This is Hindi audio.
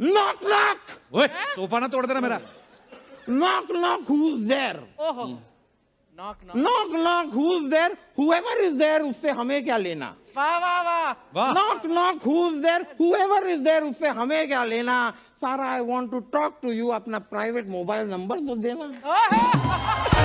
knock knock ओए सोफा ना तोड़ देना मेरा knock knock who's there ओहो knock knock knock knock who's there whoever is there उससे हमें क्या लेना वाह वाह वाह वाह knock knock who's there whoever is there उससे हमें क्या लेना सारा I want to talk to you अपना प्राइवेट मोबाइल नंबर तो देना ओहो